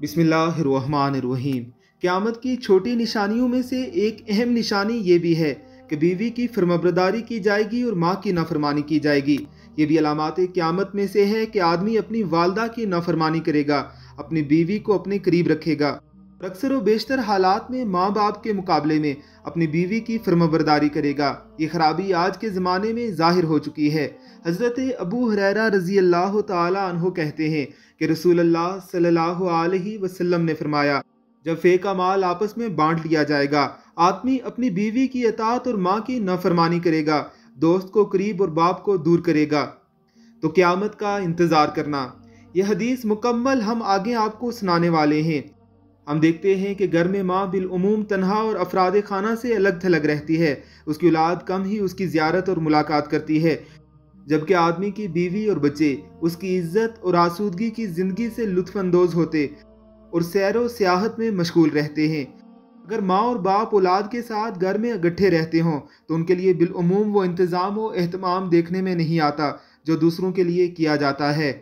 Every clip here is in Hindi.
बिस्मिल्लाहिर्रहमानिर्रहीम। क़्यामत की छोटी निशानियों में से एक अहम निशानी ये भी है कि बीवी की फरमाबरदारी की जाएगी और माँ की नाफरमानी की जाएगी। ये भी अलामत क़यामत में से है कि आदमी अपनी वालदा की नाफरमानी करेगा, अपनी बीवी को अपने करीब रखेगा। अक्सर व बेशतर हालात में माँ बाप के मुकाबले में अपनी बीवी की फर्मबरदारी करेगा। ये खराबी आज के ज़माने में ज़ाहिर हो चुकी है। हज़रत अबू हरैरा रज़ी अल्लाह तहो कहते हैं कि रसूल अलैहि वसल्लम ने फरमाया, जब फ़े का माल आपस में बांट लिया जाएगा, आदमी अपनी बीवी की अतात और माँ की नफरमानी करेगा, दोस्त को करीब और बाप को दूर करेगा। तो क़यामत का इंतज़ार करना। यह हदीस मुकम्मल हम आगे आपको सुनाने वाले हैं। हम देखते हैं कि घर में माँ बिलूम तनहा और अफराद खाना से अलग थलग रहती है। उसकी औलाद कम ही उसकी ज़्यारत और मुलाकात करती है, जबकि आदमी की बीवी और बच्चे उसकी इज़्ज़त और आसूदगी की ज़िंदगी से लुत्फानंदोज होते और सैर सियाहत में मशगूल रहते हैं। अगर माँ और बाप औलाद के साथ घर में इकट्ठे रहते हों तो उनके लिए बिलूम वो इंतज़ाम व अहतमाम देखने में नहीं आता, जो दूसरों के लिए किया जाता है।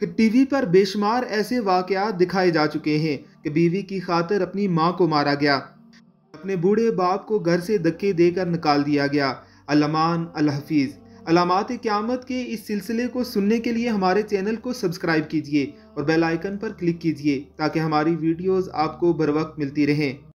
फिर टीवी पर बेशुमार ऐसे वाकयात दिखाए जा चुके हैं। कि बीवी की खातर अपनी माँ को मारा गया। अपने बूढ़े बाप को घर से धक्के देकर निकाल दिया गया। अलमान अलहफीज़ अलामत क़्यामत के इस सिलसिले को सुनने के लिए हमारे चैनल को सब्सक्राइब कीजिए और बेल आइकन पर क्लिक कीजिए ताकि हमारी वीडियोस आपको बर वक्त मिलती रहें।